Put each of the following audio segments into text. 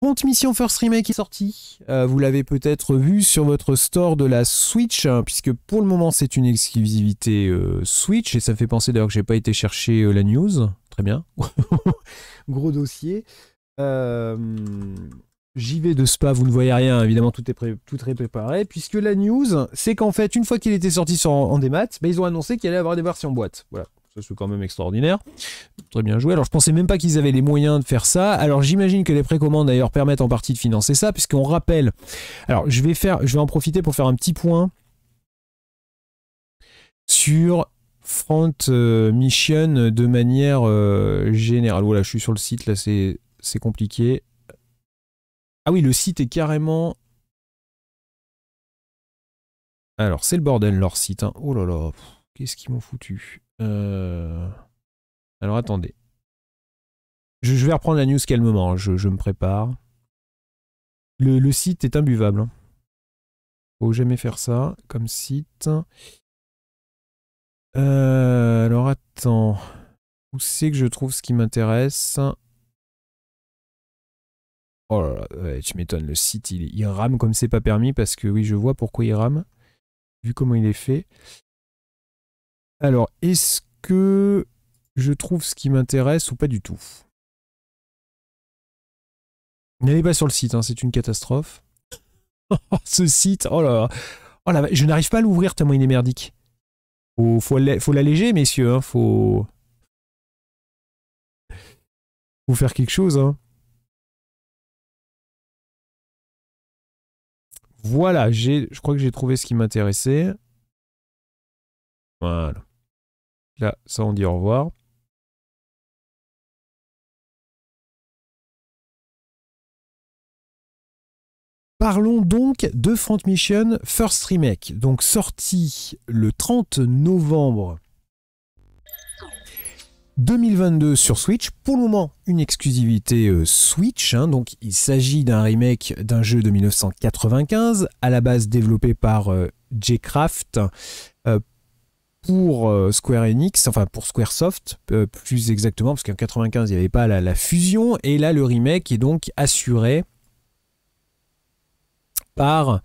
Front Mission First Remake est sorti. Euh, vous l'avez peut-être vu sur votre store de la Switch, hein, puisque pour le moment c'est une exclusivité euh, Switch, et ça me fait penser d'ailleurs que j'ai pas été chercher euh, la news. Très bien. Gros dossier. J'y vais de Spa, vous ne voyez rien, évidemment tout est, tout est préparé, puisque la news, c'est qu'en fait, une fois qu'il était sorti sur, en démat, bah, ils ont annoncé qu'il allait avoir des versions boîte. Voilà, c'est quand même extraordinaire. Très bien joué. Alors je pensais même pas qu'ils avaient les moyens de faire ça. Alors j'imagine que les précommandes d'ailleurs permettent en partie de financer ça, puisqu'on rappelle. Alors je vais faire, je vais en profiter pour faire un petit point sur Front euh, Mission de manière euh, générale. Voilà, je suis sur le site, là c'est compliqué. Ah oui, le site est carrément... Alors, c'est le bordel, leur site. Hein. Oh là là, qu'est-ce qu'ils m'ont foutu euh, Alors, attendez. Je, vais reprendre la news calmement, hein. je, je me prépare. Le, site est imbuvable. Hein. Faut jamais faire ça comme site. Euh, alors, attends. Où c'est que je trouve ce qui m'intéresse? Oh là là, tu m'étonnes, le site il, rame comme c'est pas permis parce que oui, je vois pourquoi il rame, vu comment il est fait. Alors, est-ce que je trouve ce qui m'intéresse ou pas du tout? N'allez pas sur le site, hein, c'est une catastrophe. ce site, oh là oh là, je n'arrive pas à l'ouvrir tellement il est merdique. Faut, faut l'alléger, messieurs, hein, faut... Faut faire quelque chose, hein. Voilà, je crois que j'ai trouvé ce qui m'intéressait. Voilà. Là, ça on dit au revoir. Parlons donc de Front Mission First Remake, donc sorti le 30 novembre 2022 sur Switch. Pour le moment, une exclusivité euh, Switch. Hein. donc, il s'agit d'un remake d'un jeu de 1995, à la base développé par euh, J-Craft euh, pour Square Enix, enfin pour Squaresoft, plus exactement, parce qu'en 95 il n'y avait pas la, fusion. Et là, le remake est donc assuré par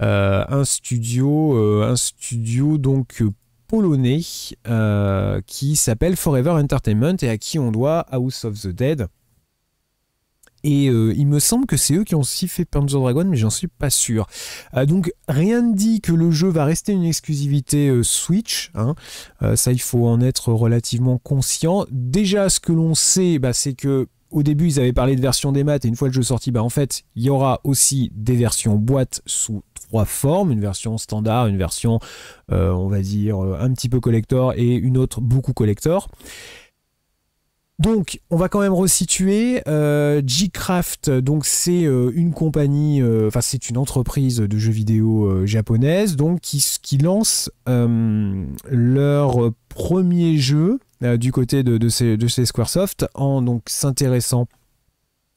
un studio, studio donc polonais euh, qui s'appelle Forever Entertainment et à qui on doit House of the Dead. Et euh, il me semble que c'est eux qui ont aussi fait Panzer Dragon, mais j'en suis pas sûr. Euh, donc rien ne dit que le jeu va rester une exclusivité Switch. Hein. ça, il faut en être relativement conscient. Déjà, ce que l'on sait, bah, c'est que au début, ils avaient parlé de version des maths et une fois le jeu sorti, bah, en fait, il y aura aussi des versions boîte sous trois formes, une version standard, une version, euh, on va dire, euh, un petit peu collector et une autre beaucoup collector. Donc, on va quand même resituer. Euh, G-Craft, donc c'est une compagnie, enfin c'est une entreprise de jeux vidéo japonaise, donc qui, lance leur premier jeu du côté de, de, ces, Squaresoft en donc s'intéressant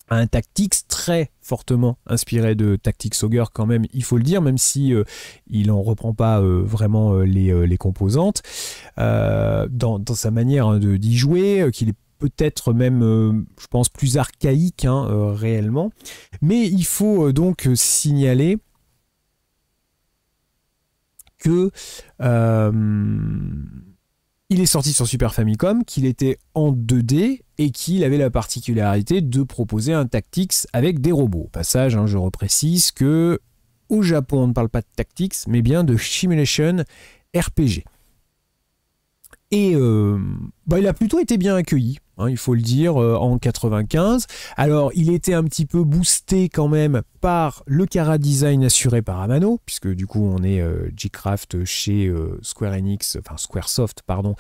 un Tactics très fortement inspiré de Tactics Ogre quand même, il faut le dire, même si euh, il en reprend pas euh, vraiment euh, les, composantes dans, sa manière hein, d'y jouer, qu'il peut-être même, je pense, plus archaïque hein, réellement. Mais il faut donc signaler que il est sorti sur Super Famicom, qu'il était en 2D et qu'il avait la particularité de proposer un tactics avec des robots. Au passage, hein, je reprécise que au Japon, on ne parle pas de tactics, mais bien de simulation RPG. Et euh, bah, il a plutôt été bien accueilli. Hein, il faut le dire, euh, en 95. Alors, il était un petit peu boosté quand même par le Cara Design assuré par Amano, puisque du coup, on est euh, G-Craft chez euh, Square Enix, enfin Squaresoft, pardon,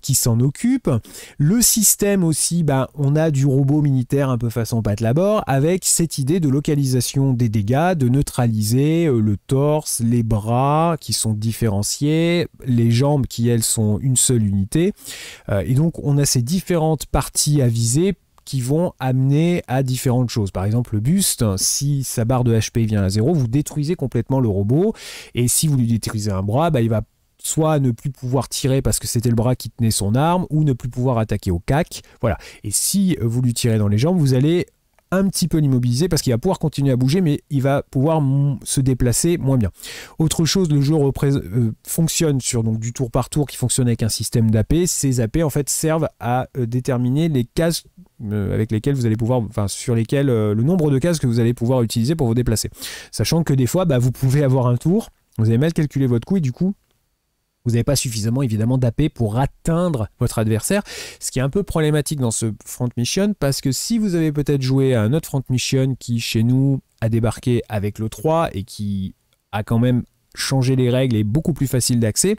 qui s'en occupe. Le système aussi, bah, on a du robot militaire un peu façon patte labor, avec cette idée de localisation des dégâts, de neutraliser le torse, les bras qui sont différenciés, les jambes qui, elles, sont une seule unité. et donc, on a ces différents parties à viser qui vont amener à différentes choses. Par exemple, le buste, si sa barre de HP vient à zéro, vous détruisez complètement le robot. Et si vous lui détruisez un bras, bah, il va soit ne plus pouvoir tirer parce que c'était le bras qui tenait son arme, ou ne plus pouvoir attaquer au cac. Voilà. Et si vous lui tirez dans les jambes, vous allez un petit peu l'immobiliser parce qu'il va pouvoir continuer à bouger, mais il va pouvoir se déplacer moins bien. Autre chose, le jeu euh, fonctionne sur donc, du tour par tour qui fonctionne avec un système d'AP. Ces AP en fait servent à euh, déterminer les cases euh, avec lesquelles vous allez pouvoir, enfin sur lesquelles le nombre de cases que vous allez pouvoir utiliser pour vous déplacer. Sachant que des fois, bah, vous pouvez avoir un tour, vous avez mal calculé votre coup et du coup, vous n'avez pas suffisamment évidemment d'AP pour atteindre votre adversaire, ce qui est un peu problématique dans ce Front Mission parce que si vous avez peut-être joué à un autre Front Mission qui chez nous a débarqué avec le 3 et qui a quand même changé les règles et beaucoup plus facile d'accès.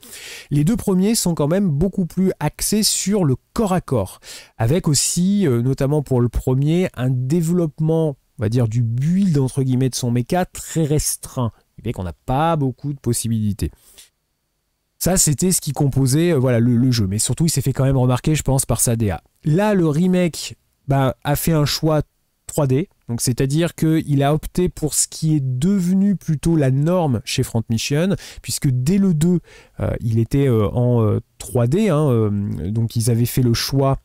Les deux premiers sont quand même beaucoup plus axés sur le corps à corps, avec aussi, euh, notamment pour le premier, un développement, on va dire, du build entre guillemets de son mecha très restreint, qui fait qu'on n'a pas beaucoup de possibilités. Ça, c'était ce qui composait euh, voilà, le, jeu. Mais surtout, il s'est fait quand même remarquer, je pense, par sa DA. Là, le remake bah, a fait un choix 3D. Donc, c'est-à-dire qu'il a opté pour ce qui est devenu plutôt la norme chez Front Mission, puisque dès le 2, euh, il était euh, en 3D. Hein, donc, ils avaient fait le choix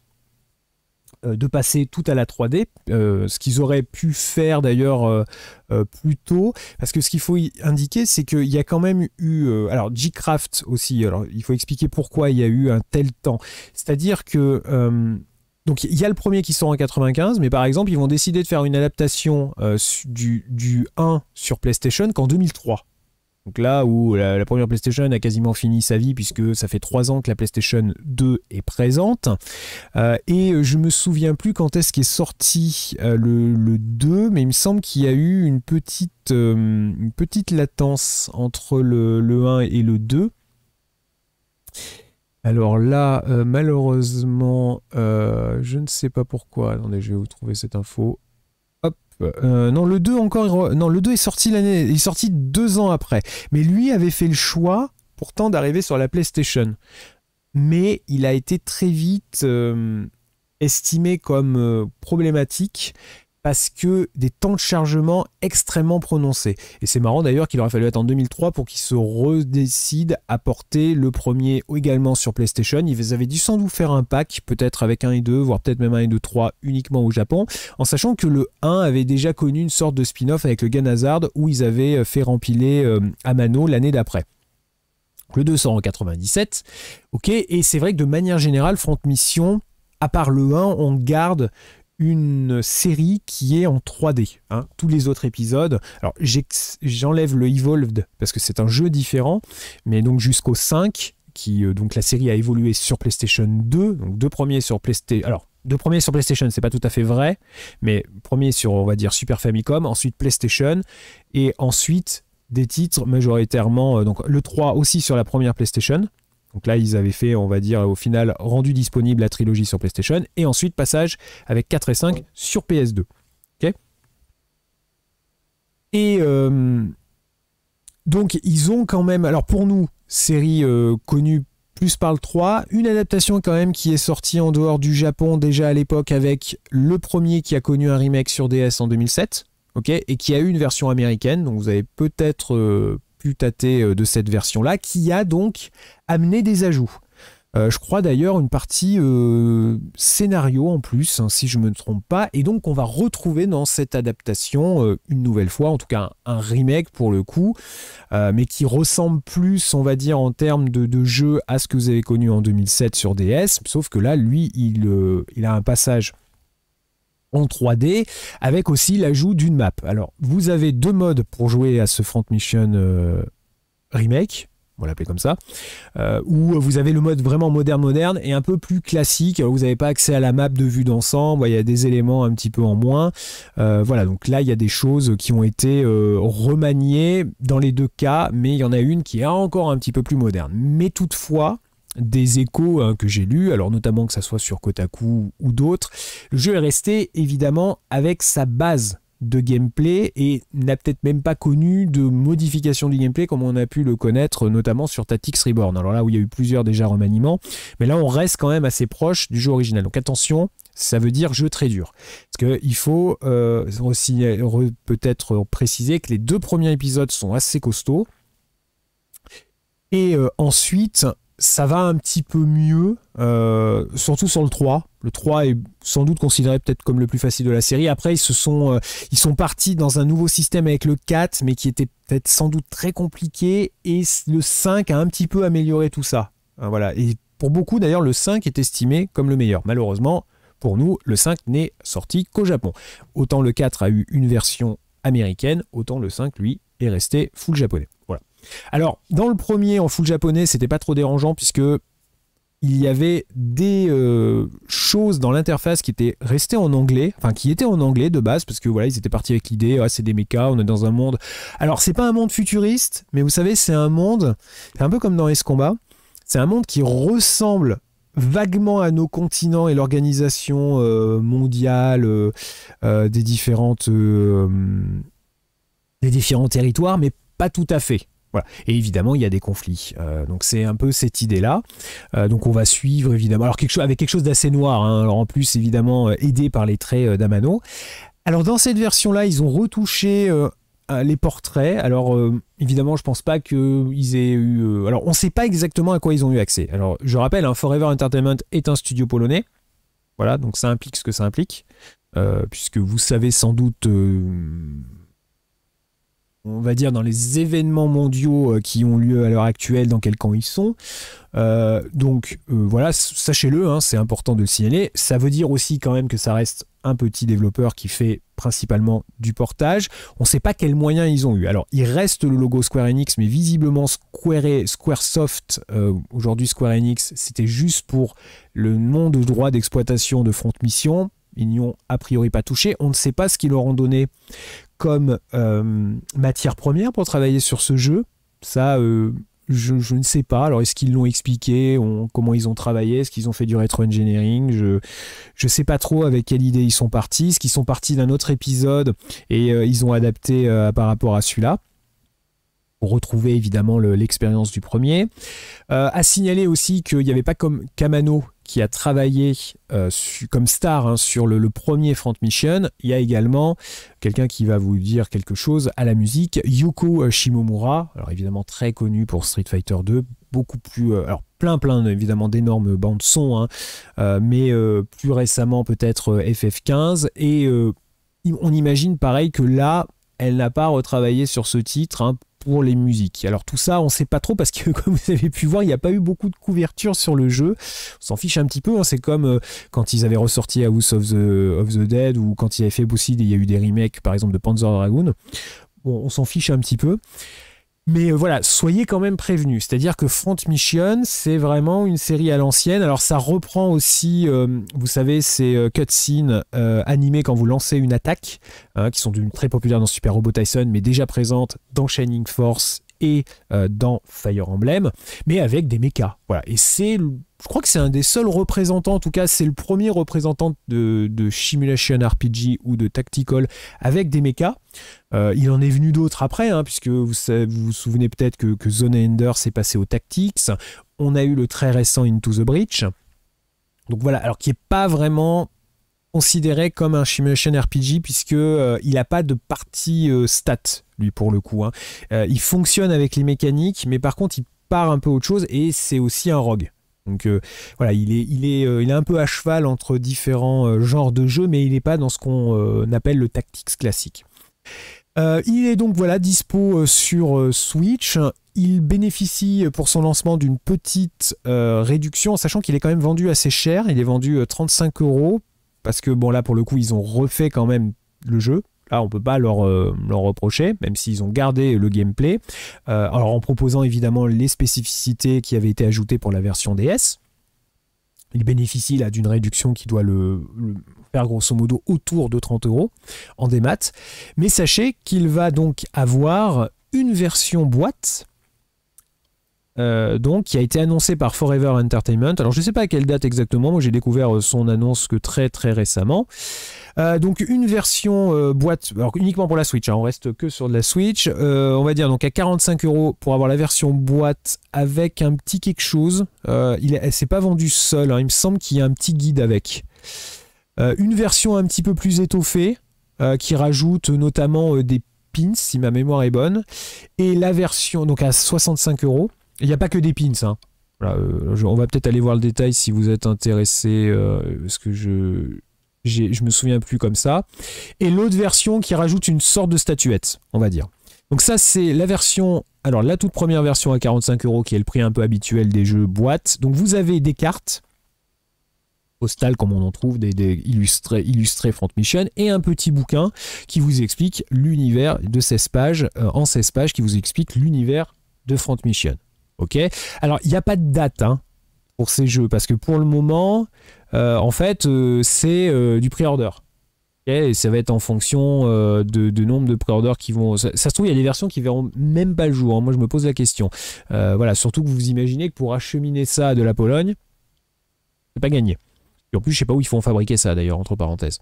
de passer tout à la 3D, euh, ce qu'ils auraient pu faire d'ailleurs euh, plus tôt, parce que ce qu'il faut indiquer, c'est qu'il y a quand même eu, alors G-Craft aussi, alors il faut expliquer pourquoi il y a eu un tel temps, c'est-à-dire que donc il y a le premier qui sort en 95, mais par exemple ils vont décider de faire une adaptation du, du 1 sur PlayStation qu'en 2003. Donc là où la, première PlayStation a quasiment fini sa vie puisque ça fait trois ans que la PlayStation 2 est présente. Euh, et je me souviens plus quand est-ce qu'est sorti euh, le, 2, mais il me semble qu'il y a eu une petite, euh, latence entre le, le 1 et le 2. Alors là, malheureusement, je ne sais pas pourquoi. Attendez, je vais vous trouver cette info. Euh, non, le 2 encore. Non, le 2 est sorti l'année. est sorti deux ans après. Mais lui avait fait le choix, pourtant, d'arriver sur la PlayStation. Mais il a été très vite euh, estimé comme euh, problématique parce que des temps de chargement extrêmement prononcés. Et c'est marrant d'ailleurs qu'il aurait fallu attendre 2003 pour qu'il se redécide à porter le premier également sur PlayStation. Ils avaient dû sans doute faire un pack, peut-être avec un et deux, voire peut-être même un et deux, trois uniquement au Japon, en sachant que le 1 avait déjà connu une sorte de spin-off avec le Ganazard où ils avaient euh, fait rempiler euh, Amano l'année d'après. Le 2 sort en 97. Ok, et c'est vrai que de manière générale, Front Mission, à part le 1, on garde une série qui est en 3D. Hein. Tous les autres épisodes. Alors j'enlève le Evolved parce que c'est un jeu différent, mais donc jusqu'au 5, qui euh, donc la série a évolué sur PlayStation 2, donc deux premiers sur PlayStation. Alors deux premiers sur PlayStation, c'est pas tout à fait vrai, mais premier sur on va dire Super Famicom, ensuite PlayStation, et ensuite des titres majoritairement euh, donc le 3 aussi sur la première PlayStation donc là, ils avaient fait, on va dire, au final, rendu disponible la trilogie sur PlayStation. Et ensuite, passage avec 4 et 5 sur PS2. Ok? Et euh, donc, ils ont quand même, alors pour nous, série euh, connue plus par le 3, une adaptation quand même qui est sortie en dehors du Japon déjà à l'époque avec le premier qui a connu un remake sur DS en 2007. ok? Et qui a eu une version américaine, donc vous avez peut-être euh, pu tâter euh, de cette version-là, qui a donc amené des ajouts. Euh, je crois d'ailleurs une partie euh, scénario en plus, hein, si je ne me trompe pas, et donc on va retrouver dans cette adaptation une nouvelle fois, en tout cas un, remake pour le coup, mais qui ressemble plus, on va dire, en termes de, jeu à ce que vous avez connu en 2007 sur DS, sauf que là, lui, il, il a un passage en 3D avec aussi l'ajout d'une map. Alors, vous avez deux modes pour jouer à ce Front Mission euh, Remake, on va l'appeler comme ça, euh, où vous avez le mode vraiment moderne moderne et un peu plus classique. vous n'avez pas accès à la map de vue d'ensemble, il y a des éléments un petit peu en moins. Euh, voilà, donc là il y a des choses qui ont été remaniées dans les deux cas, mais il y en a une qui est encore un petit peu plus moderne. Mais toutefois, des échos hein, que j'ai lus, alors notamment que ça soit sur Kotaku ou d'autres, le jeu est resté évidemment avec sa base de gameplay et n'a peut-être même pas connu de modification du gameplay comme on a pu le connaître notamment sur Tactics Reborn. Alors là où il y a eu plusieurs déjà remaniements, mais là on reste quand même assez proche du jeu original. Donc attention, ça veut dire jeu très dur. Parce qu'il faut euh, aussi peut-être préciser que les deux premiers épisodes sont assez costauds. Et euh, ensuite, ça va un petit peu mieux, euh, surtout sur le 3. Le 3 est sans doute considéré peut-être comme le plus facile de la série. Après, ils se sont, ils sont partis dans un nouveau système avec le 4, mais qui était peut-être sans doute très compliqué. Et le 5 a un petit peu amélioré tout ça. Voilà. Et pour beaucoup, d'ailleurs, le 5 est estimé comme le meilleur. Malheureusement, pour nous, le 5 n'est sorti qu'au Japon. Autant le 4 a eu une version américaine, autant le 5, lui, est resté full japonais. Voilà. Alors, dans le premier, en full japonais, c'était pas trop dérangeant puisque il y avait des euh, choses dans l'interface qui étaient restées en anglais, enfin qui étaient en anglais de base, parce que voilà, ils étaient partis avec l'idée, ah, c'est des mechas, on est dans un monde. Alors, c'est pas un monde futuriste, mais vous savez, c'est un monde, c'est un peu comme dans s Combat, c'est un monde qui ressemble vaguement à nos continents et l'organisation euh, mondiale euh, des différents territoires, mais pas tout à fait. Et évidemment, il y a des conflits. donc c'est un peu cette idée-là. donc on va suivre évidemment. Alors avec quelque chose d'assez noir. Hein. alors en plus évidemment aidé par les traits d'Amano. Alors dans cette version-là, ils ont retouché les portraits. Alors euh, évidemment, je pense pas qu'ils aient eu. Euh, alors on ne sait pas exactement à quoi ils ont eu accès. Alors je rappelle, hein, Forever Entertainment est un studio polonais. Voilà, donc ça implique ce que ça implique, euh, puisque vous savez sans doute on va dire, dans les événements mondiaux euh, qui ont lieu à l'heure actuelle, dans quel camp ils sont. Euh, donc euh, voilà, sachez-le, hein, c'est important de le signaler. Ça veut dire aussi quand même que ça reste un petit développeur qui fait principalement du portage. On ne sait pas quels moyens ils ont eu. Alors, il reste le logo Square Enix, mais visiblement Square, Squaresoft, aujourd'hui Square Enix, c'était juste pour le nom de droit d'exploitation de Front Mission. Ils n'y ont a priori pas touché. On ne sait pas ce qu'ils leur ont donné comme euh, matière première pour travailler sur ce jeu. Ça, euh, je, ne sais pas. Alors, est-ce qu'ils l'ont expliqué? Comment ils ont travaillé? Est-ce qu'ils ont fait du rétro-engineering Je ne sais pas trop avec quelle idée ils sont partis. Est-ce qu'ils sont partis d'un autre épisode et euh, ils ont adapté par rapport à celui-là? Pour retrouver évidemment l'expérience du premier. à signaler aussi qu'il n'y avait pas comme Kamano qui a travaillé euh, comme star hein, sur le, premier Front Mission. Il y a également quelqu'un qui va vous dire quelque chose à la musique, Yuko euh, Shimomura, alors évidemment très connu pour Street Fighter 2, beaucoup plus, euh, alors plein plein évidemment d'énormes bandes son, hein, mais plus récemment peut-être FF15 et on imagine pareil que là elle n'a pas retravaillé sur ce titre hein, pour les musiques. Alors tout ça, on sait pas trop parce que comme vous avez pu voir, il n'y a pas eu beaucoup de couverture sur le jeu. On s'en fiche un petit peu. Hein. C'est comme euh, quand ils avaient ressorti House of the, of the Dead ou quand ils avaient fait aussi, il y a eu des remakes par exemple de Panzer Dragoon. Bon, on s'en fiche un petit peu. Mais euh, voilà, soyez quand même prévenus. C'est-à-dire que Front Mission, c'est vraiment une série à l'ancienne. Alors ça reprend aussi, euh, vous savez, ces euh, cutscenes animées quand vous lancez une attaque, hein, qui sont très populaires dans Super Robot Tyson, mais déjà présentes dans Shining Force et dans Fire Emblem, mais avec des mechas. Voilà. Et c'est je crois que c'est un des seuls représentants, en tout cas c'est le premier représentant de, de Simulation RPG ou de Tactical avec des mechas. Euh, il en est venu d'autres après, hein, puisque vous, vous, souvenez peut-être que, que Zone Ender s'est passé aux Tactics. On a eu le très récent Into the Breach. Donc voilà, alors qui n'est pas vraiment considéré comme un Simulation RPG puisque euh, il n'a pas de partie euh, stat lui pour le coup. Hein. il fonctionne avec les mécaniques, mais par contre il part un peu autre chose et c'est aussi un rogue. Donc euh, voilà, il est, il, est, euh, il est un peu à cheval entre différents euh, genres de jeux, mais il n'est pas dans ce qu'on appelle le tactics classique. il est donc voilà dispo sur Switch. Il bénéficie pour son lancement d'une petite réduction, sachant qu'il est quand même vendu assez cher. Il est vendu 35 euros parce que bon là pour le coup ils ont refait quand même le jeu. Là, on ne peut pas leur, euh, leur, reprocher, même s'ils ont gardé le gameplay. Euh, alors en proposant évidemment les spécificités qui avaient été ajoutées pour la version DS. Il bénéficie là d'une réduction qui doit le, faire grosso modo autour de 30 euros en démat. Mais sachez qu'il va donc avoir une version boîte euh, donc, qui a été annoncé par Forever Entertainment. Alors, je ne sais pas à quelle date exactement. Moi, j'ai découvert euh, son annonce que très très récemment. Euh, donc, une version boîte, uniquement pour la Switch. Hein, on reste que sur de la Switch. on va dire donc à 45 euros pour avoir la version boîte avec un petit quelque chose. il elle s'est pas vendue seule. Hein. il me semble qu'il y a un petit guide avec. une version un petit peu plus étoffée qui rajoute notamment des pins si ma mémoire est bonne. Et la version donc à 65 euros. Il n'y a pas que des pins. Hein. on va peut-être aller voir le détail si vous êtes intéressé, parce que je je me souviens plus comme ça. Et l'autre version qui rajoute une sorte de statuette, on va dire. Donc ça, c'est la version, alors la toute première version à 45 euros, qui est le prix un peu habituel des jeux boîte. Donc vous avez des cartes postales, comme on en trouve, des, illustrés, illustrés Front Mission, et un petit bouquin qui vous explique l'univers de 16 pages, euh, en 16 pages, qui vous explique l'univers de Front Mission. Ok? Alors, il n'y a pas de date hein, pour ces jeux, parce que pour le moment, euh, en fait, euh, c'est euh, du pré-order. et ça va être en fonction de, nombre de pré-orders qui vont. Ça, se trouve, il y a des versions qui verront même pas le jour. Hein. Moi, je me pose la question. voilà, surtout que vous imaginez que pour acheminer ça de la Pologne, c'est pas gagné. Et en plus, je sais pas où ils font fabriquer ça d'ailleurs, entre parenthèses.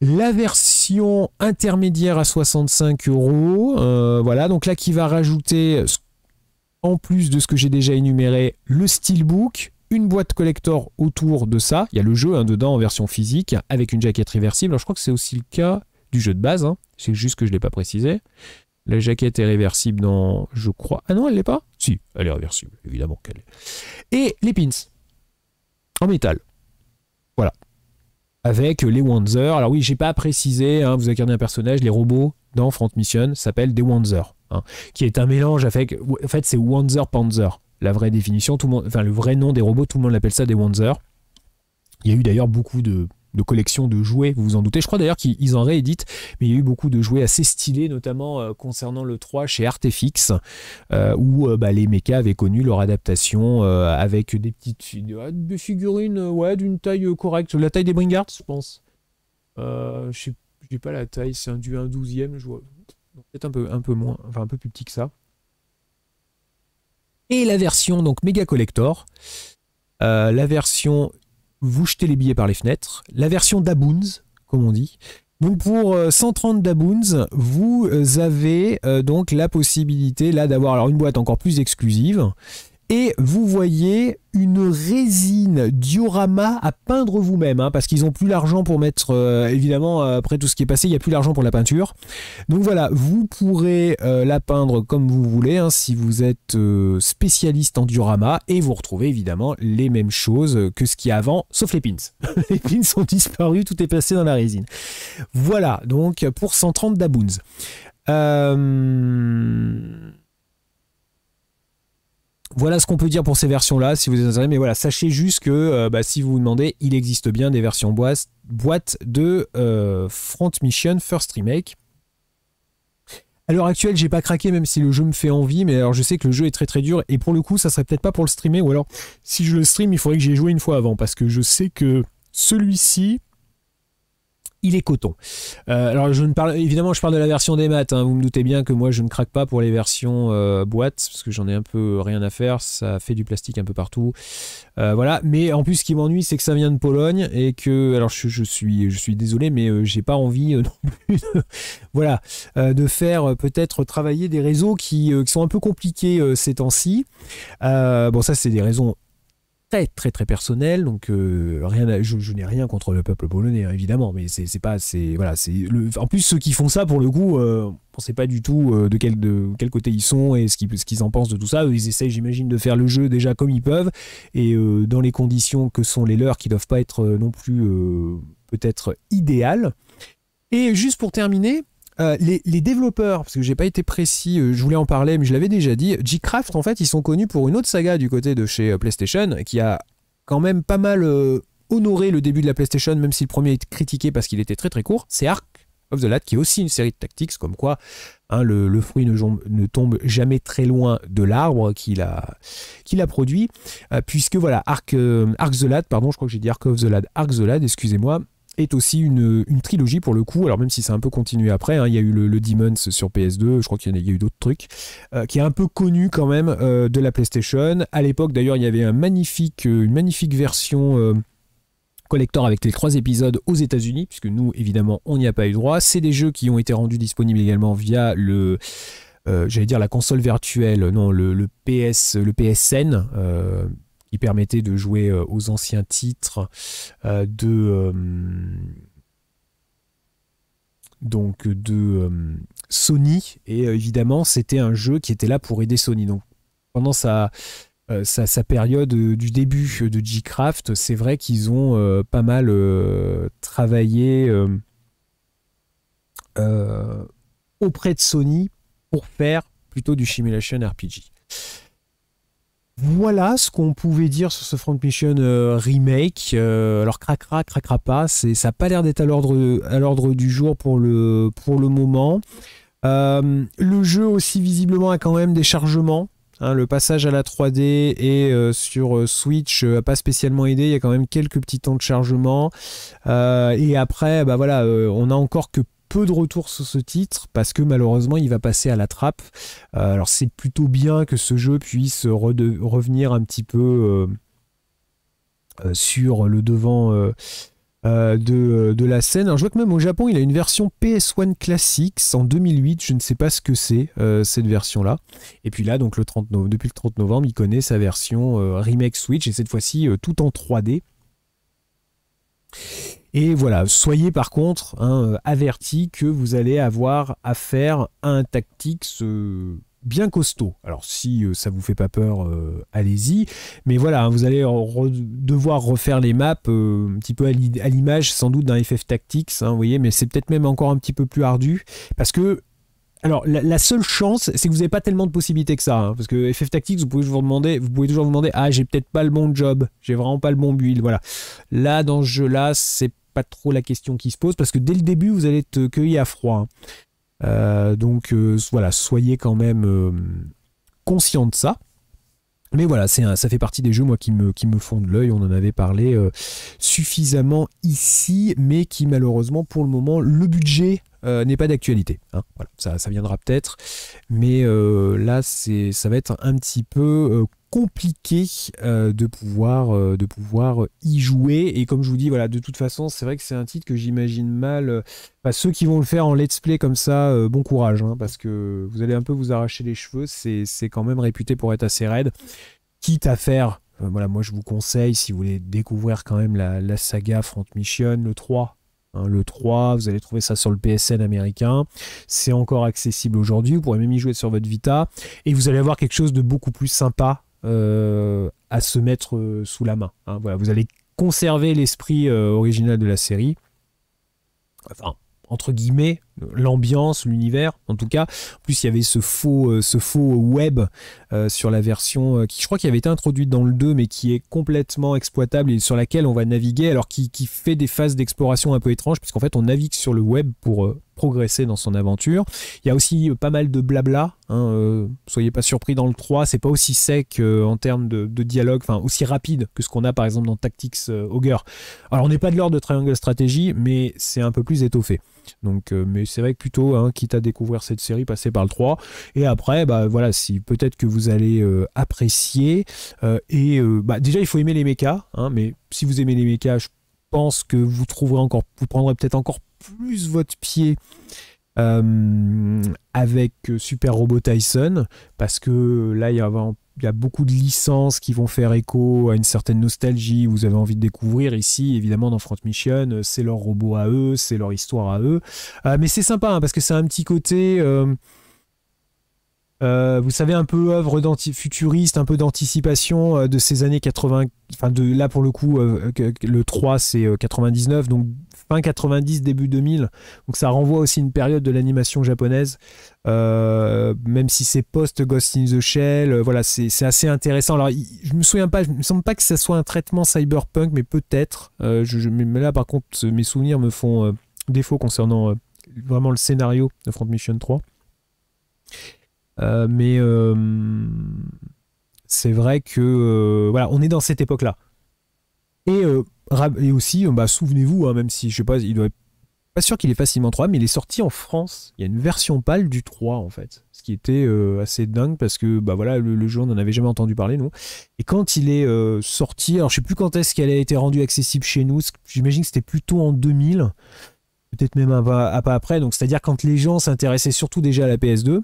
La version intermédiaire à 65 euros, voilà, donc là qui va rajouter, en plus de ce que j'ai déjà énuméré, le steelbook, une boîte collector autour de ça. Il y a le jeu hein, dedans en version physique avec une jaquette réversible. Alors, je crois que c'est aussi le cas du jeu de base. Hein. C'est juste que je ne l'ai pas précisé. La jaquette est réversible dans. Je crois. Ah non, elle l'est pas? Si, elle est réversible, évidemment qu'elle est. Et les pins. En métal. Voilà. Avec les Wanzer. Alors oui, j'ai pas précisé, hein, vous incarnez un personnage, les robots dans Front Mission s'appellent des Wanzer. qui est un mélange avec. En fait, c'est Wanzer Panzer la vraie définition, tout le, monde, enfin, le vrai nom des robots, tout le monde l'appelle ça des Wanzer. Il y a eu d'ailleurs beaucoup de, collections de jouets, vous vous en doutez. Je crois d'ailleurs qu'ils en rééditent, mais il y a eu beaucoup de jouets assez stylés, notamment euh, concernant le 3 chez Artefix, euh, où euh, bah, les mechas avaient connu leur adaptation avec des petites figurines ouais, d'une taille correcte, la taille des Bringards, je pense. je sais pas la taille, c'est un du 1 12e, je vois. Peut-être un peu, un peu moins, enfin un peu plus petit que ça et la version donc méga collector, euh, la version vous jetez les billets par les fenêtres, la version Daboons, comme on dit. Donc pour 130 euh, Daboons, vous avez euh, donc la possibilité là d'avoir une boîte encore plus exclusive et vous voyez une résine diorama à peindre vous-même, hein, parce qu'ils n'ont plus l'argent pour mettre, euh, évidemment, après tout ce qui est passé, il n'y a plus l'argent pour la peinture. Donc voilà, vous pourrez euh, la peindre comme vous voulez, hein, si vous êtes euh, spécialiste en diorama, et vous retrouvez évidemment les mêmes choses que ce qu'il y a avant, sauf les pins. les pins sont disparus, tout est passé dans la résine. Voilà, donc pour 130 daboons. Euh... Voilà ce qu'on peut dire pour ces versions-là, si vous êtes intéressé. Mais voilà, sachez juste que euh, bah, si vous vous demandez, il existe bien des versions boîte, de euh, Front Mission First Remake. À l'heure actuelle, j'ai pas craqué, même si le jeu me fait envie, mais alors je sais que le jeu est très très dur, et pour le coup, ça serait peut-être pas pour le streamer, ou alors si je le stream, il faudrait que j'y joué une fois avant, parce que je sais que celui-ci, il est coton. Euh, alors je parle évidemment je parle de la version des maths. Hein. vous me doutez bien que moi je ne craque pas pour les versions euh, boîtes parce que j'en ai un peu rien à faire. Ça fait du plastique un peu partout. Euh, voilà. Mais en plus ce qui m'ennuie c'est que ça vient de Pologne et que alors je, suis je suis désolé mais j'ai pas envie non plus de, voilà de faire peut-être travailler des réseaux qui, qui, sont un peu compliqués ces temps-ci. bon ça c'est des raisons très très très personnel donc euh, rien je, n'ai rien contre le peuple polonais hein, évidemment mais c'est pas c'est voilà c'est en plus ceux qui font ça pour le coup euh, on sait pas du tout euh, de quel de quel côté ils sont et ce qu'ils ce qu'ils en pensent de tout ça. Ils essayent j'imagine de faire le jeu déjà comme ils peuvent et dans les conditions que sont les leurs qui doivent pas être non plus peut-être idéales. Et juste pour terminer euh, les, développeurs, parce que j'ai pas été précis, euh, je voulais en parler, mais je l'avais déjà dit, G-Craft, en fait, ils sont connus pour une autre saga du côté de chez euh, PlayStation, qui a quand même pas mal honoré le début de la PlayStation, même si le premier est critiqué parce qu'il était très très court. C'est Ark of the Lad, qui est aussi une série de tactics, comme quoi hein, le, fruit ne, tombe jamais très loin de l'arbre qu'il a, produit, puisque voilà, Ark, Ark the Lad, pardon, je crois que j'ai dit Ark of the Lad, Ark the Lad, excusez-moi, est aussi une, trilogie pour le coup. Alors même si c'est un peu continué après, hein, il y a eu le, Demons sur PS2, je crois qu'il y, a eu d'autres trucs, euh, qui est un peu connu quand même euh, de la PlayStation. À l'époque d'ailleurs, il y avait un magnifique, euh, une magnifique version collector avec les trois épisodes aux États-Unis, puisque nous évidemment on n'y a pas eu droit. C'est des jeux qui ont été rendus disponibles également via le j'allais dire la console virtuelle, non, le, le PS, le PSN, qui permettait de jouer euh, aux anciens titres euh, de euh, Sony et évidemment c'était un jeu qui était là pour aider Sony donc pendant sa sa, période du début de G-Craft, c'est vrai qu'ils ont pas mal travaillé auprès de Sony pour faire plutôt du simulation RPG. Voilà ce qu'on pouvait dire sur ce Front Mission euh, remake. Euh, alors craquera, craquera pas, ça n'a pas l'air d'être à l'ordre du jour pour le, pour le moment. Euh, le jeu aussi visiblement a quand même des chargements. Hein, le passage à la 3D et sur Switch n'a pas spécialement aidé. Il y a quand même quelques petits temps de chargement. et après, bah voilà, on a encore que peu de retours sur ce titre parce que malheureusement il va passer à la trappe. Euh, alors c'est plutôt bien que ce jeu puisse revenir un petit peu euh, euh, sur le devant de, la scène. Alors je vois que même au Japon il a une version PS1 Classics en 2008. Je ne sais pas ce que c'est cette version là. Et puis là donc le 30 depuis le 30 novembre il connaît sa version remake Switch et cette fois-ci tout en 3D. Et voilà, soyez par contre hein, avertis que vous allez avoir affaire à un tactique euh, bien costaud. Alors si ça euh, ça vous fait pas peur, euh, allez-y. Mais voilà, hein, vous allez devoir refaire les maps un petit peu à l'image sans doute d'un FF Tactics, hein, vous voyez, mais c'est peut-être même encore un petit peu plus ardu parce que alors, la, seule chance, c'est que vous n'avez pas tellement de possibilités que ça. parce que FF Tactics, vous pouvez, vous, demander, vous pouvez toujours vous demander Ah, j'ai peut-être pas le bon job, j'ai vraiment pas le bon build. Voilà. Là, dans ce jeu-là, c'est pas trop la question qui se pose parce que dès le début, vous allez être cueilli à froid. Euh, donc euh, voilà, soyez quand même euh, conscient de ça. Mais voilà, c'est ça fait partie des jeux moi qui me, qui me font de l'œil. On en avait parlé suffisamment ici, mais qui malheureusement pour le moment le budget n'est pas d'actualité. Hein. Voilà, ça, ça viendra peut-être, mais là c'est ça va être un petit peu compliqué euh, de, pouvoir, euh, de pouvoir y jouer. Et comme je vous dis, voilà, de toute façon, c'est vrai que c'est un titre que j'imagine mal. Euh, ceux qui vont le faire en let's play comme ça, bon courage, hein, parce que vous allez un peu vous arracher les cheveux. C'est quand même réputé pour être assez raide. Quitte à faire, voilà, moi je vous conseille, si vous voulez découvrir quand même la, la saga Front Mission, le 3, hein, le 3, vous allez trouver ça sur le PSN américain. C'est encore accessible aujourd'hui. Vous pourrez même y jouer sur votre Vita. Et vous allez avoir quelque chose de beaucoup plus sympa à se mettre euh, sous la main. Hein. Voilà, vous allez conserver l'esprit euh, original de la série. Enfin, entre guillemets, l'ambiance, l'univers, en tout cas. En plus, il y avait ce faux, euh, ce faux web euh, sur la version euh, qui, je crois, qui avait été introduite dans le 2, mais qui est complètement exploitable et sur laquelle on va naviguer, alors qui, qui fait des phases d'exploration un peu étranges, puisqu'en fait, on navigue sur le web pour progresser dans son aventure. Il y a aussi pas mal de blabla. Hein, soyez pas surpris dans le 3, c'est pas aussi sec en termes de, dialogue, enfin aussi rapide que ce qu'on a par exemple dans Tactics Ogre. Alors on n'est pas de l'ordre de Triangle Strategy, mais c'est un peu plus étoffé. Donc, euh, mais c'est vrai que plutôt, hein, quitte à découvrir cette série, passer par le 3. Et après, bah voilà, si peut-être que vous allez euh, apprécier. Euh, et bah, déjà, il faut aimer les mechas. Hein, mais si vous aimez les mechas, je pense que vous trouverez encore, vous prendrez peut-être encore plus votre pied. Avec Super Robot Tyson parce que là il y a beaucoup de licences qui vont faire écho à une certaine nostalgie. Vous avez envie de découvrir ici, évidemment, dans Front Mission, euh, c'est leur robot à eux, c'est leur histoire à eux. Euh, mais c'est sympa hein, parce que c'est un petit côté. Euh, vous savez, un peu œuvre futuriste, un peu d'anticipation de ces années 80. Enfin, là pour le coup, le 3 c'est 99, donc fin 90, début 2000. Donc ça renvoie aussi une période de l'animation japonaise, euh, même si c'est post Ghost in the Shell. Euh, voilà, c'est assez intéressant. Alors je me souviens pas, je me semble pas que ça soit un traitement cyberpunk, mais peut-être. Euh, mais là par contre, mes souvenirs me font défaut concernant vraiment le scénario de Front Mission 3. Mais c'est vrai que voilà, on est dans cette époque-là. Et aussi, euh, bah, souvenez-vous, hein, même si je sais pas, il pas sûr qu'il est facilement 3, mais il est sorti en France. Il y a une version pâle du 3 en fait, ce qui était euh, assez dingue parce que bah voilà, le, jeu on n'en avait jamais entendu parler nous. Et quand il est euh, sorti, alors je sais plus quand est-ce qu'elle a été rendue accessible chez nous. J'imagine que c'était plutôt en 2000, peut-être même un pas, après. Donc c'est-à-dire quand les gens s'intéressaient surtout déjà à la PS2, bah,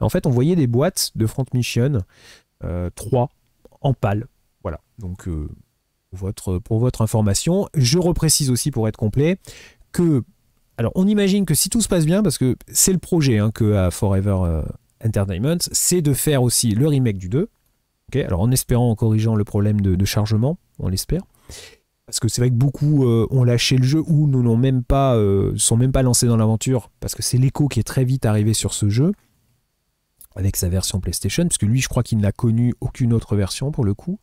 en fait on voyait des boîtes de Front Mission 3 en pâle. Voilà, donc votre, pour votre information. Je reprécise aussi pour être complet que, alors on imagine que si tout se passe bien, parce que c'est le projet hein, que a Forever euh, Entertainment, c'est de faire aussi le remake du 2. Alors en espérant, en corrigeant le problème de, chargement, on l'espère. Parce que c'est vrai que beaucoup euh, ont lâché le jeu ou ne euh, sont même pas lancés dans l'aventure parce que c'est l'écho qui est très vite arrivé sur ce jeu avec sa version PlayStation, puisque lui, je crois qu'il n'a connu aucune autre version pour le coup.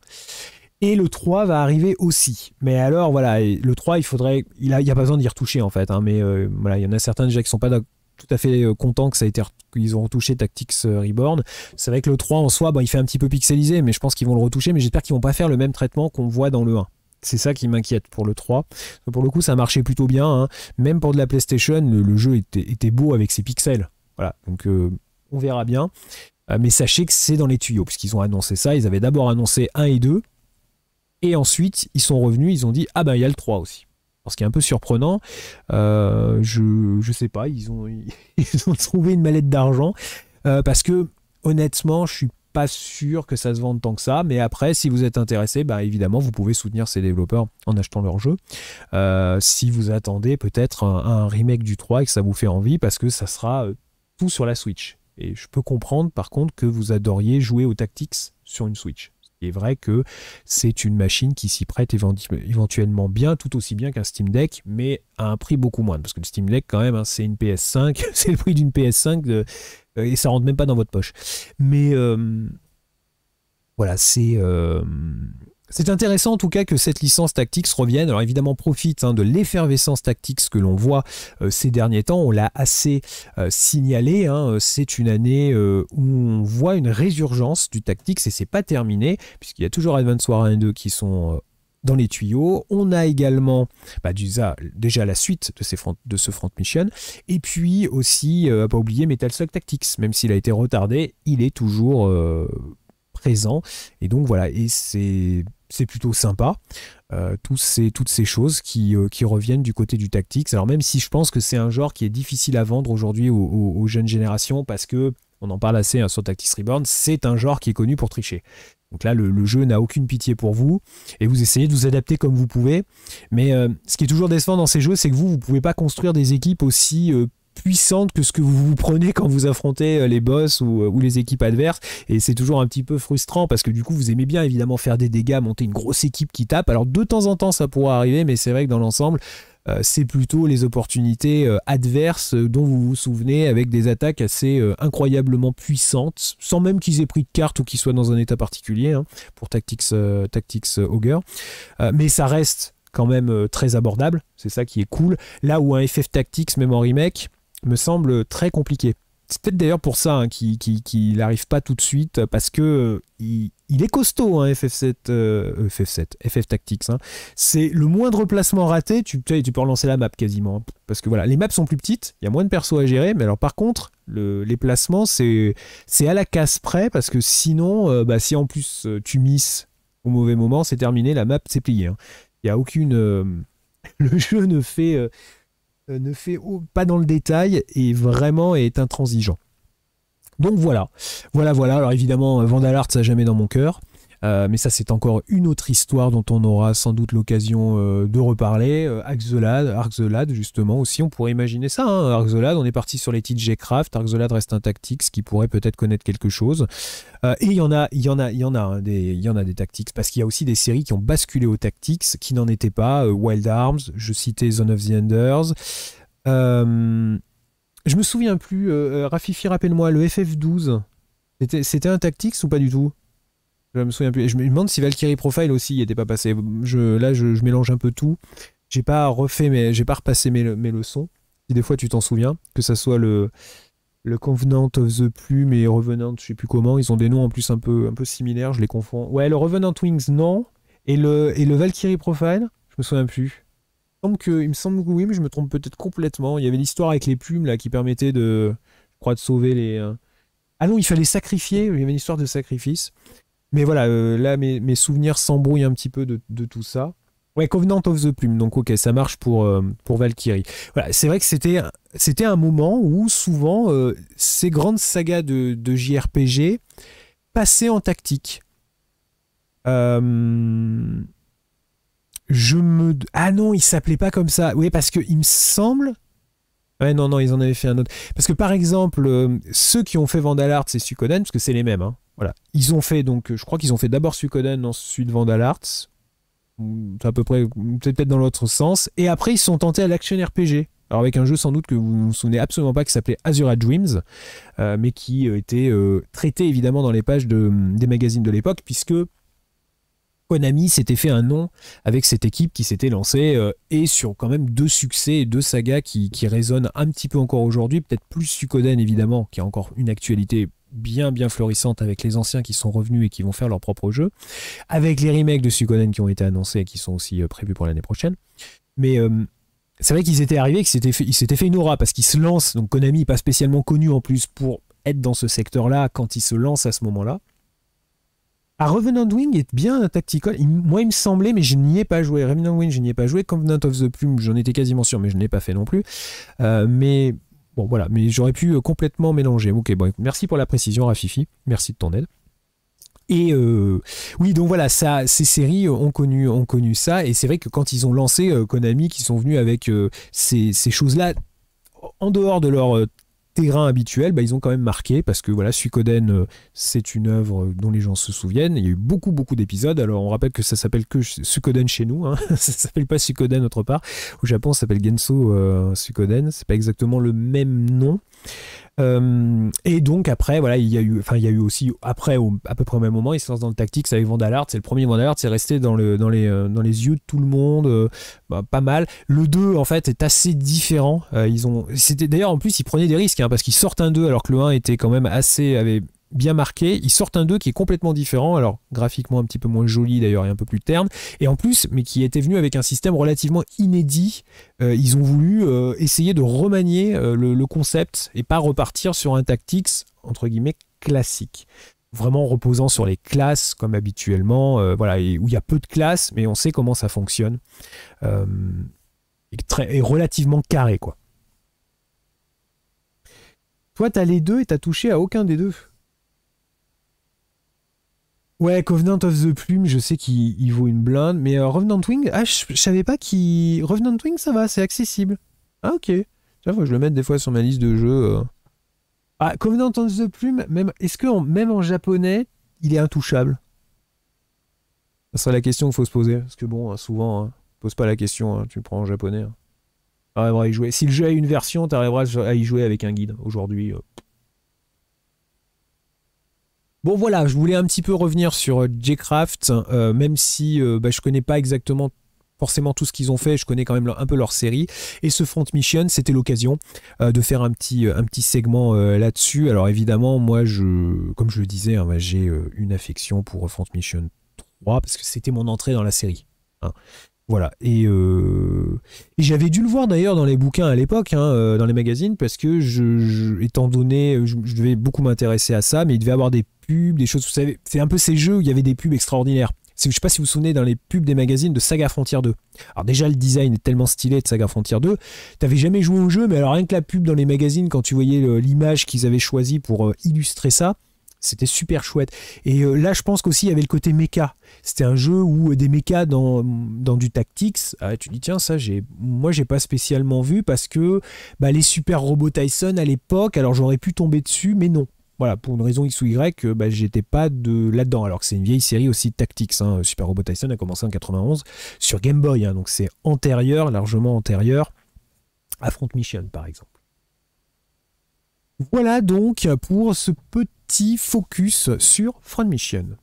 Et le 3 va arriver aussi. Mais alors, voilà, le 3, il faudrait. Il n'y a, a, pas besoin d'y retoucher, en fait. Hein, mais euh, voilà, il y en a certains déjà qui sont pas tout à fait euh, contents que qu'ils ont retouché Tactics euh, Reborn. C'est vrai que le 3 en soi, il fait un petit peu pixelisé, mais je pense qu'ils vont le retoucher. Mais j'espère qu'ils vont pas faire le même traitement qu'on voit dans le 1. C'est ça qui m'inquiète pour le 3. Pour le coup, ça marchait plutôt bien. Hein. Même pour de la PlayStation, le, jeu était, beau avec ses pixels. Voilà, donc on verra bien. mais sachez que c'est dans les tuyaux, puisqu'ils ont annoncé ça. Ils avaient d'abord annoncé 1 et 2. Et ensuite, ils sont revenus, ils ont dit Ah ben il y a le 3 aussi. Ce qui est un peu surprenant, euh, je ne sais pas, ils ont, ils ont trouvé une mallette d'argent. Euh, parce que honnêtement, je suis pas sûr que ça se vende tant que ça. Mais après, si vous êtes intéressé, bah, évidemment, vous pouvez soutenir ces développeurs en achetant leur jeu. Euh, si vous attendez peut-être un, un, remake du 3 et que ça vous fait envie, parce que ça sera tout sur la Switch. Et je peux comprendre par contre que vous adoriez jouer aux Tactics sur une Switch. Il est vrai que c'est une machine qui s'y prête éventuellement bien, tout aussi bien qu'un Steam Deck, mais à un prix beaucoup moins. Parce que le Steam Deck, quand même, hein, c'est une PS5, c'est le prix d'une PS5 euh, et ça rentre même pas dans votre poche. Mais euh, voilà, c'est. Euh, c'est intéressant en tout cas que cette licence Tactics revienne. Alors évidemment, profite hein, de l'effervescence Tactics que l'on voit euh, ces derniers temps. On l'a assez euh, signalé. Hein. C'est une année euh, où on voit une résurgence du Tactics et c'est pas terminé puisqu'il y a toujours Advance War 1 et 2 qui sont dans les tuyaux. On a également bah, déjà la suite de, de ce Front Mission. Et puis aussi, à pas oublier Metal Slug Tactics. Même s'il a été retardé, il est toujours présent. Et donc voilà, et c'est c'est plutôt sympa. Euh, toutes ces choses qui, euh, qui, reviennent du côté du tactics. Alors même si je pense que c'est un genre qui est difficile à vendre aujourd'hui aux, jeunes générations parce que, on en parle assez hein, sur Tactics Reborn, c'est un genre qui est connu pour tricher. Donc là, le, jeu n'a aucune pitié pour vous et vous essayez de vous adapter comme vous pouvez. Mais euh, ce qui est toujours décevant dans ces jeux, c'est que vous, vous ne pouvez pas construire des équipes aussi puissante que ce que vous vous prenez quand vous affrontez euh, les boss ou, euh, ou les équipes adverses. Et c'est toujours un petit peu frustrant parce que du coup, vous aimez bien évidemment faire des dégâts, monter une grosse équipe qui tape. Alors de temps en temps, ça pourra arriver, mais c'est vrai que dans l'ensemble, euh, c'est plutôt les opportunités adverses dont vous vous souvenez avec des attaques assez incroyablement puissantes, sans même qu'ils aient pris de carte ou qu'ils soient dans un état particulier hein, pour Tactics, Tactics Ogre. mais ça reste quand même très abordable, c'est ça qui est cool. Là où un FF Tactics, même en remake, me semble très compliqué. C'est peut-être d'ailleurs pour ça hein, qu'il n'arrive pas tout de suite, parce que euh, il, est costaud, hein, FF7, euh, FF7, FF Tactics. Hein. C'est le moindre placement raté, tu, tu peux relancer la map quasiment. Parce que voilà, les maps sont plus petites, il y a moins de persos à gérer, mais alors par contre, les placements, c'est à la casse près, parce que sinon, euh, bah, si en plus tu misses au mauvais moment, c'est terminé, la map c'est plié. Il n'y a aucune... le jeu ne fait euh, ne fait pas dans le détail et vraiment est intransigeant. Donc voilà, voilà, voilà. Alors évidemment, Vandalart, ça jamais dans mon cœur. Euh, mais ça, c'est encore une autre histoire dont on aura sans doute l'occasion euh, de reparler. Euh, Arxelad, justement, aussi, on pourrait imaginer ça. Hein. On est parti sur les titres G-Craft. Arxelad reste un tactics qui pourrait peut-être connaître quelque chose. et il y en a, il y en a, il y en a, hein, des, il tactics parce qu'il y a aussi des séries qui ont basculé aux tactics qui n'en étaient pas. Wild Arms, je citais Zone of the Enders. je me souviens plus, Rafifi, rappelle-moi, le FF12, c'était un tactics ou pas du tout? Je me souviens plus. Je me demande si Valkyrie Profile aussi n'était pas passé. Là, je, mélange un peu tout. J'ai pas refait, mais j'ai pas repassé mes, leçons. Si des fois tu t'en souviens, que ça soit le, le Covenant of the Plume et Revenant, je sais plus comment, ils ont des noms en plus un peu, un peu similaires, je les confonds. Ouais, le Revenant Wings, non. Et le, et le Valkyrie Profile, je me souviens plus. Il me, semble que, il me semble que oui, mais je me trompe peut-être complètement. Il y avait l'histoire avec les plumes là qui permettait de, je crois, de sauver les. Euh, ah non, il fallait sacrifier. Il y avait une histoire de sacrifice. Mais voilà, euh, là, mes, souvenirs s'embrouillent un petit peu de, tout ça. Ouais, Covenant of the Plume, donc ok, ça marche pour, euh, pour Valkyrie. Voilà, c'est vrai que c'était, un moment où souvent euh, ces grandes sagas de, JRPG passaient en tactique. je me. Ah non, il s'appelait pas comme ça. Oui, parce que il me semble. Ouais, non, non, ils en avaient fait un autre. Parce que par exemple, ceux qui ont fait Vandalart, c'est Sukoden, parce que c'est les mêmes. Hein. Voilà. Ils ont fait donc, je crois qu'ils ont fait d'abord Suikoden, ensuite Vandal Arts. À peu près, peut-être dans l'autre sens. Et après, ils sont tentés à l'action RPG. Alors avec un jeu sans doute que vous ne vous souvenez absolument pas qui s'appelait Azura Dreams, euh, mais qui euh, était euh, traité évidemment dans les pages des magazines de l'époque, puisque Konami s'était fait un nom avec cette équipe qui s'était lancée et sur quand même deux succès deux sagas qui, résonnent un petit peu encore aujourd'hui, peut-être plus Suikoden évidemment, qui a encore une actualité bien bien florissante avec les anciens qui sont revenus et qui vont faire leur propre jeu, avec les remakes de Suikoden qui ont été annoncés et qui sont aussi prévus pour l'année prochaine. Mais c'est vrai qu'ils étaient arrivés, qu'ils s'étaient fait, une aura parce qu'ils se lancent. Donc Konami, pas spécialement connu en plus pour être dans ce secteur-là quand ils se lancent à ce moment-là. À Revenant Wing est bien un tactical. moi, il me semblait, mais je n'y ai pas joué. Revenant Wing, je n'y ai pas joué. Covenant of the Plume, j'en étais quasiment sûr, mais je n'ai pas fait non plus. Euh, mais voilà. Mais j'aurais pu euh, complètement mélanger. Ok, merci pour la précision, Rafifi. Merci de ton aide. Et euh, oui, donc voilà, ces séries ont connu, ont connu ça. Et c'est vrai que quand ils ont lancé euh, Konami, qui sont venus avec ces, ces choses-là, en dehors de leur terrain habituel, bah, ils ont quand même marqué parce que voilà, Suikoden, euh, c'est une œuvre dont les gens se souviennent. Il y a eu beaucoup, beaucoup d'épisodes. Alors, on rappelle que ça s'appelle que Suikoden chez nous. Hein. ça s'appelle pas Suikoden autre part. Au Japon, ça s'appelle Genso euh, Suikoden. C'est pas exactement le même nom. Euh, et donc après, voilà, il y a eu, enfin, il y a eu aussi après, à peu près au même moment, il se lance dans le Tactics avec Vandalart. C'est le premier Vandalart, c'est resté dans dans les, yeux de tout le monde, bah, pas mal. Le 2 en fait est assez différent. ils ont, c'était d'ailleurs en plus, ils prenaient des risques Hein, parce qu'ils sortent un 2 alors que le 1 était quand même assez bien marqué. Ils sortent un 2 qui est complètement différent, alors graphiquement un petit peu moins joli d'ailleurs et un peu plus terne, et en plus, mais qui était venu avec un système relativement inédit. Euh, ils ont voulu euh, essayer de remanier euh, le, concept et pas repartir sur un tactics entre guillemets classique. Vraiment reposant sur les classes comme habituellement, voilà, où il y a peu de classes, mais on sait comment ça fonctionne. et, et relativement carré quoi. Toi, t'as les deux et t'as touché à aucun des deux? Ouais, Covenant of the Plume, je sais qu'il vaut une blinde, mais euh, Revenant Wing, ah, je, savais pas qu'il. Revenant Wing, ça va, c'est accessible. Ah, ok. Tiens, faut que je le mette des fois sur ma liste de jeux. Euh. Ah, Covenant of the Plume, même, est-ce que même en japonais, il est intouchable? Ça serait la question qu'il faut se poser. Parce que bon, souvent, hein, pose pas la question, hein, tu le prends en japonais. Hein à y jouer. Si le jeu a une version, tu arriveras à y jouer avec un guide. Aujourd'hui. Euh. Bon voilà, je voulais un petit peu revenir sur euh, J-Craft, euh, même si bah, je connais pas exactement forcément tout ce qu'ils ont fait, je connais quand même un peu leur série. Et ce Front Mission, c'était l'occasion de faire un petit, segment là-dessus. Alors évidemment, moi, je, comme je le disais, hein, j'ai une affection pour Front Mission 3 parce que c'était mon entrée dans la série. Hein. Voilà. Euh, et, j'avais dû le voir d'ailleurs dans les bouquins à l'époque, hein, euh, dans les magazines, parce que je, étant donné, je, devais beaucoup m'intéresser à ça, mais il devait avoir des pubs, des choses. Vous savez, c'est un peu ces jeux où il y avait des pubs extraordinaires. Je sais pas si vous vous souvenez dans les pubs des magazines de Saga Frontier 2. Alors déjà le design est tellement stylé de Saga Frontier 2. T'avais jamais joué au jeu, mais alors rien que la pub dans les magazines, quand tu voyais l'image qu'ils avaient choisie pour euh, illustrer ça, c'était super chouette. Et euh, là, je pense qu'aussi, il y avait le côté méca. C'était un jeu où des mechas dans, dans du tactics, ah, tu dis, tiens, ça, j'ai, moi, j'ai pas spécialement vu parce que bah, les super robots Tyson à l'époque, alors j'aurais pu tomber dessus, mais non. Voilà, pour une raison X ou Y, euh, bah, j'étais pas de là-dedans. Alors que c'est une vieille série aussi de tactics. Hein. Super Robot Tyson a commencé en 91 sur Game Boy, hein. donc c'est antérieur, largement antérieur à Front Mission, par exemple. Voilà donc pour ce petit focus sur Front Mission.